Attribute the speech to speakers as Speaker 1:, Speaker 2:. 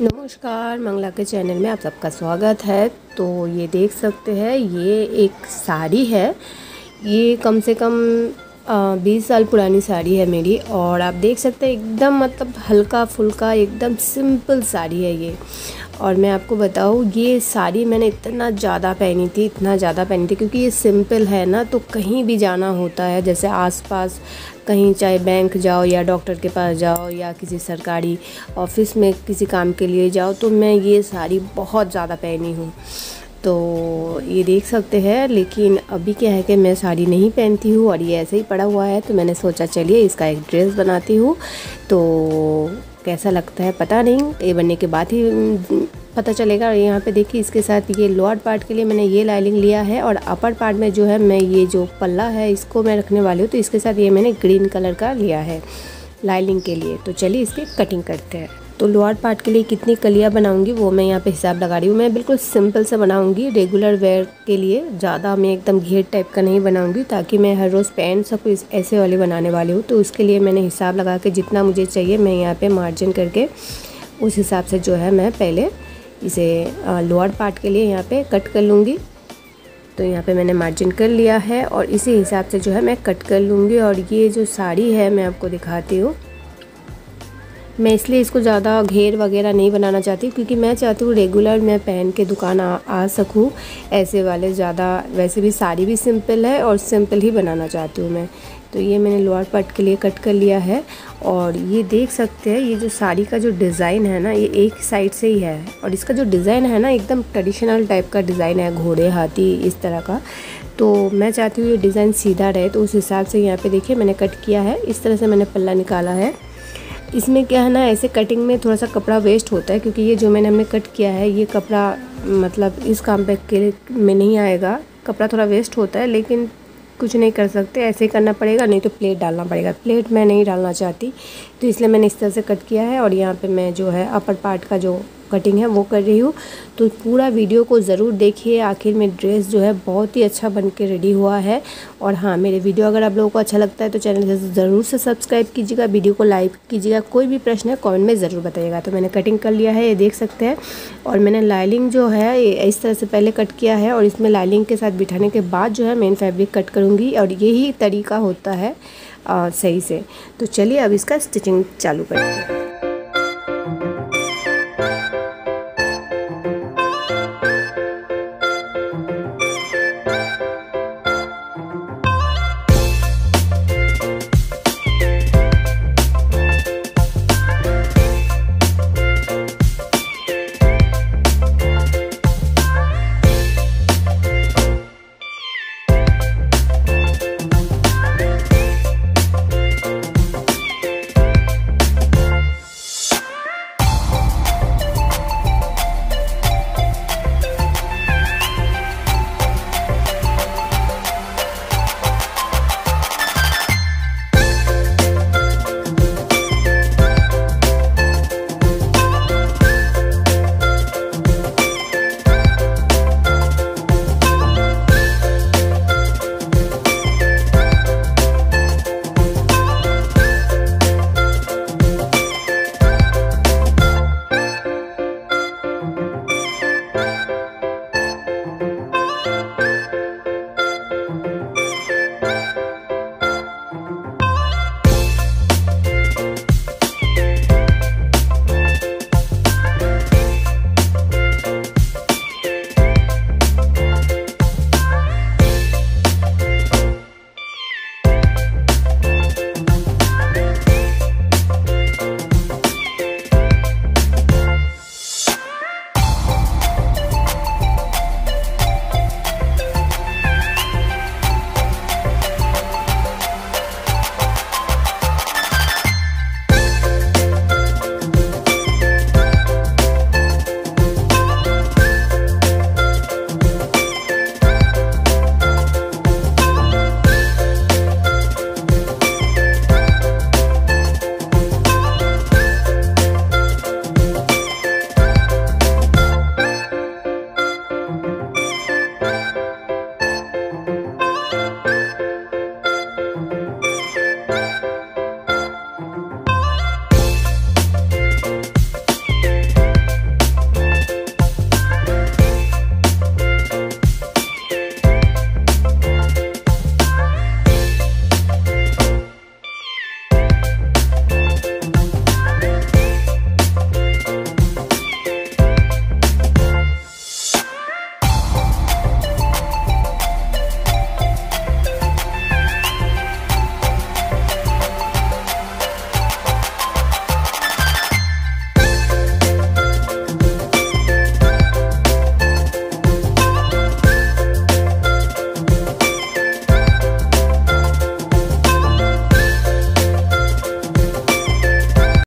Speaker 1: नमस्कार, मंगला के चैनल में आप सबका स्वागत है। तो ये देख सकते हैं, ये एक साड़ी है। ये कम से कम बीस साल पुरानी साड़ी है मेरी और आप देख सकते हैं, एकदम मतलब हल्का फुल्का एकदम सिंपल साड़ी है ये। और मैं आपको बताऊँ, ये साड़ी मैंने इतना ज़्यादा पहनी थी, इतना ज़्यादा पहनी थी क्योंकि ये सिंपल है ना तो कहीं भी जाना होता है, जैसे आसपास कहीं चाहे बैंक जाओ या डॉक्टर के पास जाओ या किसी सरकारी ऑफ़िस में किसी काम के लिए जाओ तो मैं ये साड़ी बहुत ज़्यादा पहनी हूँ। तो ये देख सकते हैं, लेकिन अभी क्या है कि मैं साड़ी नहीं पहनती हूँ और ये ऐसे ही पड़ा हुआ है तो मैंने सोचा चलिए इसका एक ड्रेस बनाती हूँ। तो कैसा लगता है पता नहीं। ये बनने के बाद ही पता चलेगा। और यहाँ पे देखिए, इसके साथ ये लोअर पार्ट के लिए मैंने ये लाइनिंग लिया है और अपर पार्ट में जो है, मैं ये जो पल्ला है, इसको मैं रखने वाली हूँ। तो इसके साथ ये मैंने ग्रीन कलर का लिया है लाइनिंग के लिए। तो चलिए इसकी कटिंग करते हैं। तो लोअर पार्ट के लिए कितनी कलियाँ बनाऊँगी, वो मैं यहाँ पे हिसाब लगा रही हूँ। मैं बिल्कुल सिंपल से बनाऊँगी रेगुलर वेयर के लिए। ज़्यादा मैं एकदम घेर टाइप का नहीं बनाऊँगी, ताकि मैं हर रोज़ पहन सब कुछ ऐसे वाले बनाने वाली हूँ। तो उसके लिए मैंने हिसाब लगा के जितना मुझे चाहिए, मैं यहाँ पर मार्जिन करके उस हिसाब से जो है मैं पहले इसे लोअर पार्ट के लिए यहाँ पर कट कर लूँगी। तो यहाँ पे मैंने मार्जिन कर लिया है और इसी हिसाब से जो है मैं कट कर लूँगी। और ये जो साड़ी है, मैं आपको दिखाती हूँ। मैं इसलिए इसको ज़्यादा घेर वगैरह नहीं बनाना चाहती क्योंकि मैं चाहती हूँ रेगुलर मैं पहन के दुकान आ, आ सकूँ। ऐसे वाले ज़्यादा वैसे भी साड़ी भी सिंपल है और सिंपल ही बनाना चाहती हूँ मैं। तो ये मैंने लोअर पट के लिए कट कर लिया है और ये देख सकते हैं ये जो साड़ी का जो डिज़ाइन है ना ये एक साइड से ही है और इसका जो डिज़ाइन है ना एकदम ट्रेडिशनल टाइप का डिज़ाइन है घोड़े हाथी इस तरह का। तो मैं चाहती हूँ ये डिज़ाइन सीधा रहे तो उस हिसाब से यहाँ पे देखिए मैंने कट किया है इस तरह से मैंने पल्ला निकाला है। इसमें क्या है ना, ऐसे कटिंग में थोड़ा सा कपड़ा वेस्ट होता है क्योंकि ये जो मैंने हमने कट किया है, ये कपड़ा मतलब इस काम पे के में नहीं आएगा। कपड़ा थोड़ा वेस्ट होता है, लेकिन कुछ नहीं कर सकते, ऐसे ही करना पड़ेगा, नहीं तो प्लेट डालना पड़ेगा। प्लेट मैं नहीं डालना चाहती तो इसलिए मैंने इस तरह से कट किया है और यहाँ पे मैं जो है अपर पार्ट का जो कटिंग है वो कर रही हूँ। तो पूरा वीडियो को ज़रूर देखिए। आखिर में ड्रेस जो है बहुत ही अच्छा बन के रेडी हुआ है। और हाँ मेरे वीडियो अगर आप लोगों को अच्छा लगता है तो चैनल ज़रूर से सब्सक्राइब कीजिएगा। वीडियो को लाइक कीजिएगा। कोई भी प्रश्न है कॉमेंट में ज़रूर बताइएगा। तो मैंने कटिंग कर लिया है ये देख सकते हैं। और मैंने लाइलिंग जो है इस तरह से पहले कट किया है। और इसमें लाइलिंग के साथ बिठाने के बाद जो है मेन फैब्रिक कट करूँगी। और यही तरीका होता है आ, सही से। तो चलिए अब इसका स्टिचिंग चालू करते हैं।